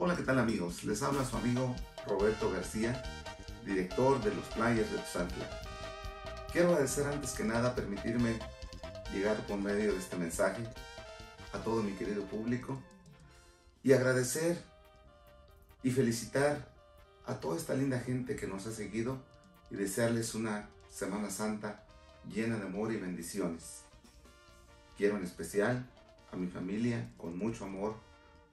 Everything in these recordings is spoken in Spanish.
Hola, ¿qué tal amigos? Les habla su amigo Roberto García, director de los Players de Tuzantla. Quiero agradecer antes que nada permitirme llegar por medio de este mensaje a todo mi querido público y agradecer y felicitar a toda esta linda gente que nos ha seguido y desearles una Semana Santa llena de amor y bendiciones. Quiero en especial a mi familia con mucho amor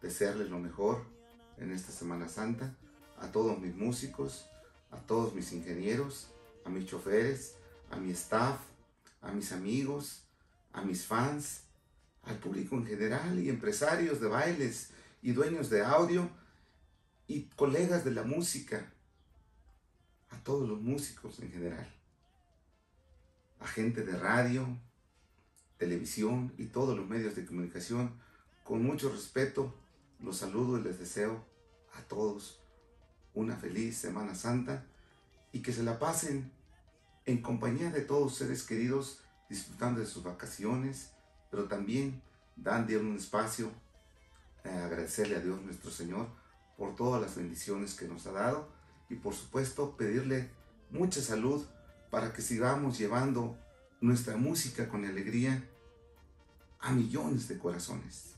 desearles lo mejor en esta Semana Santa, a todos mis músicos, a todos mis ingenieros, a mis choferes, a mi staff, a mis amigos, a mis fans, al público en general y empresarios de bailes y dueños de audio y colegas de la música, a todos los músicos en general, a gente de radio, televisión y todos los medios de comunicación, con mucho respeto los saludo y les deseo a todos una feliz Semana Santa y que se la pasen en compañía de todos seres queridos, disfrutando de sus vacaciones, pero también dando un espacio a agradecerle a Dios nuestro Señor por todas las bendiciones que nos ha dado y por supuesto pedirle mucha salud para que sigamos llevando nuestra música con alegría a millones de corazones.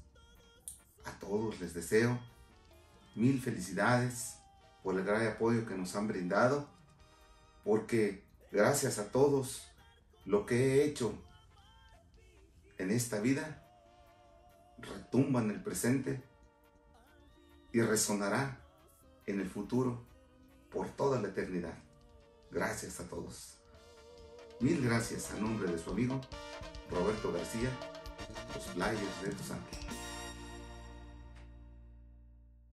Todos les deseo mil felicidades por el gran apoyo que nos han brindado, porque gracias a todos lo que he hecho en esta vida retumba en el presente y resonará en el futuro por toda la eternidad. Gracias a todos. Mil gracias a nombre de su amigo Roberto García, los Players de Tus Ángeles.